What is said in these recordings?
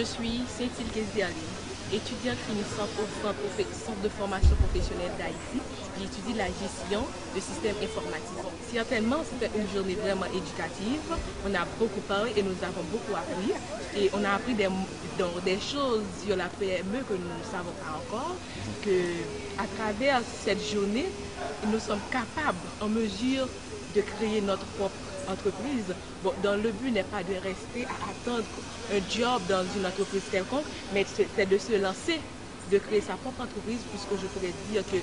Je suis Cynthia Keziali, étudiante finissante au Centre de formation professionnelle d'Haïti. J'étudie la gestion de systèmes informatiques. Certainement, c'était une journée vraiment éducative. On a beaucoup parlé et nous avons beaucoup appris. Et on a appris des, des choses sur la PME que nous ne savons pas encore. Que à travers cette journée, nous sommes capables, en mesure de créer notre propre entreprise. Bon, dans le but n'est pas de rester à attendre un job dans une entreprise quelconque, mais c'est de se lancer, de créer sa propre entreprise, puisque je pourrais dire que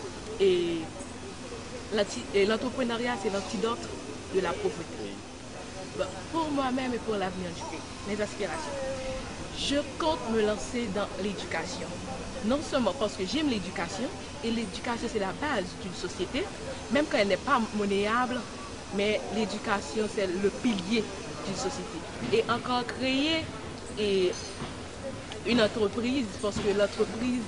l'entrepreneuriat, c'est l'antidote de la pauvreté. pour moi-même et pour l'avenir du pays, mes aspirations. Je compte me lancer dans l'éducation. Non seulement parce que j'aime l'éducation, et l'éducation c'est la base d'une société, même quand elle n'est pas monnayable, mais l'éducation, c'est le pilier d'une société. Et encore créer une entreprise, parce que l'entreprise,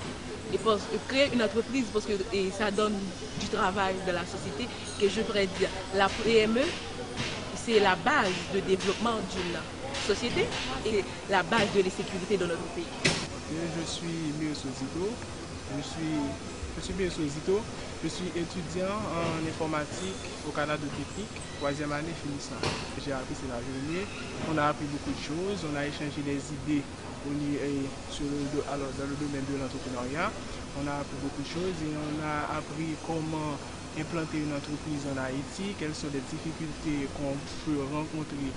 créer une entreprise parce que ça donne du travail de la société, que je pourrais dire, la PME, c'est la base de développement d'une société et la base de la sécurité de notre pays. Je suis Mieux Sozito, je suis je suis bien Zito, je suis étudiant en informatique au Canada Technique, troisième année finissant. J'ai appris c'est la journée, on a appris beaucoup de choses, on a échangé des idées sur dans le domaine de l'entrepreneuriat, on a appris beaucoup de choses et on a appris comment implanter une entreprise en Haïti, quelles sont les difficultés qu'on peut rencontrer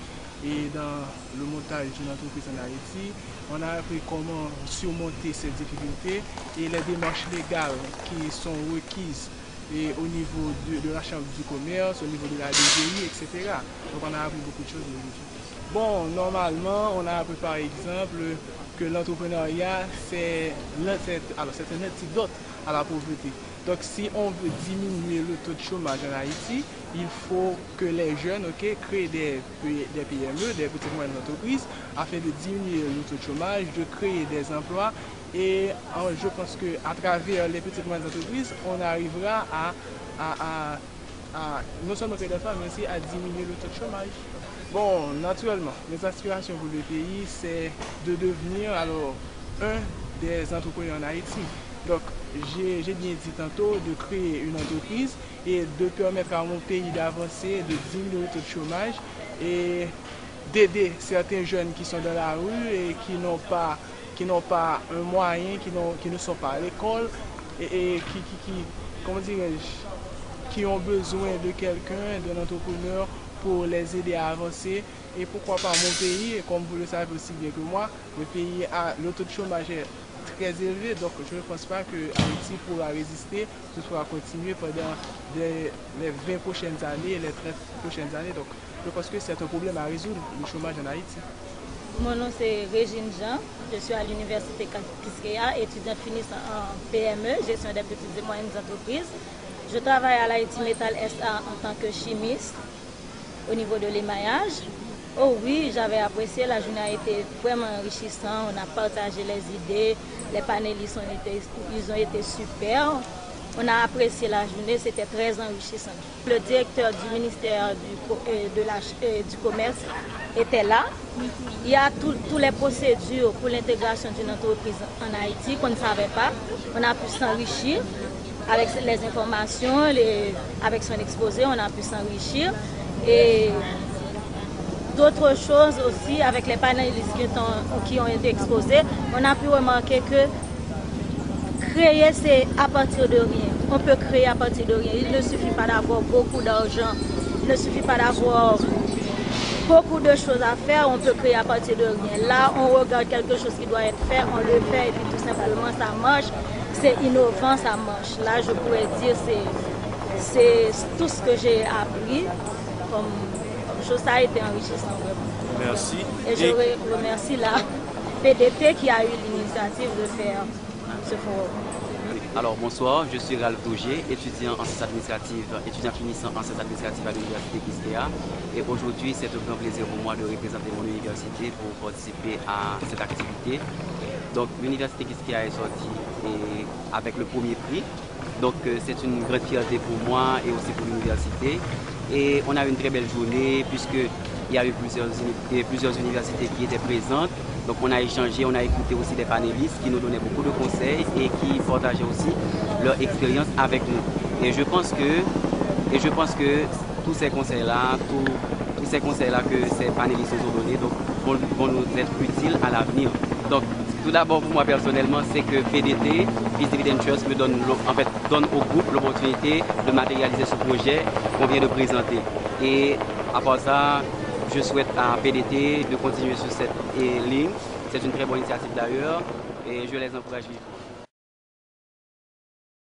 et dans le montage d'une entreprise en Haïti, on a appris comment surmonter ces difficultés et les démarches légales qui sont requises et au niveau de, la Chambre du commerce, au niveau de la DGI, etc. Donc on a appris beaucoup de choses aujourd'hui. Bon, normalement, on a appris par exemple que l'entrepreneuriat, c'est un antidote à la pauvreté. Donc si on veut diminuer le taux de chômage en Haïti, il faut que les jeunes créent des, PME, des petites moyennes entreprises, afin de diminuer le taux de chômage, de créer des emplois. Et je pense qu'à travers les petites moyennes entreprises, on arrivera à, non seulement créer des emplois, mais aussi à diminuer le taux de chômage. Bon, naturellement, mes aspirations pour le pays, c'est de devenir alors un des entrepreneurs en Haïti. Donc, j'ai bien dit tantôt de créer une entreprise et de permettre à mon pays d'avancer, de diminuer le taux de chômage et d'aider certains jeunes qui sont dans la rue et qui n'ont pas, pas un moyen, qui, ne sont pas à l'école et, qui, comment qui ont besoin de quelqu'un, d'un entrepreneur pour les aider à avancer. Et pourquoi pas mon pays, comme vous le savez aussi bien que moi, le pays a le taux de chômage donc je ne pense pas que Haïti pourra résister, ce pourra continuer pendant les, 20 prochaines années, les 30 prochaines années. Donc je pense que c'est un problème à résoudre, le chômage en Haïti. Mon nom c'est Régine Jean, je suis à l'Université Kiskeya, étudiante finissant en PME, gestion des petites et moyennes entreprises. Je travaille à l'Haïti Metal SA en tant que chimiste au niveau de l'émaillage. Oh oui, j'avais apprécié, la journée a été vraiment enrichissante, on a partagé les idées, les panélistes ont été, ils super. On a apprécié la journée, c'était très enrichissant. Le directeur du ministère du, euh, euh, Commerce était là. Il y a toutes les procédures pour l'intégration d'une entreprise en Haïti qu'on ne savait pas. On a pu s'enrichir avec les informations, avec son exposé, on a pu s'enrichir. Et d'autres choses aussi avec les panélistes qui ont, été exposés, on a pu remarquer que créer, c'est à partir de rien. On peut créer à partir de rien. Il ne suffit pas d'avoir beaucoup d'argent. Il ne suffit pas d'avoir beaucoup de choses à faire. On peut créer à partir de rien. Là, on regarde quelque chose qui doit être fait, on le fait et puis tout simplement ça marche. C'est innovant, ça marche. Là, je pourrais dire c'est tout ce que j'ai appris ça a été enrichissant Merci. Et, je remercie la PDT qui a eu l'initiative de faire ce forum. Alors bonsoir, je suis Ralph Dougier, étudiant en sciences administratives, étudiant finissant en sciences administratives à l'Université Kistea. Et aujourd'hui, c'est un grand plaisir pour moi de représenter mon université pour participer à cette activité. Donc l'Université Kistea est sortie avec le premier prix. Donc euh, c'est une grande fierté pour moi et aussi pour l'université. Et on a eu une très belle journée puisque il y a eu plusieurs, universités qui étaient présentes. Donc on a échangé, on a écouté aussi des panélistes qui nous donnaient beaucoup de conseils et qui partageaient aussi leur expérience avec nous. Et je pense que, et je pense que tous ces conseils-là, tous, ces conseils-là que ces panélistes nous ont donnés donc, vont, nous être utiles à l'avenir. Donc tout d'abord pour moi personnellement, c'est que PDT, Peace Dividend me donne, en fait, donne au groupe l'opportunité de matérialiser ce projet qu'on vient de présenter. Et à part ça, je souhaite à PDT de continuer sur cette ligne. C'est une très bonne initiative d'ailleurs et je les encourage.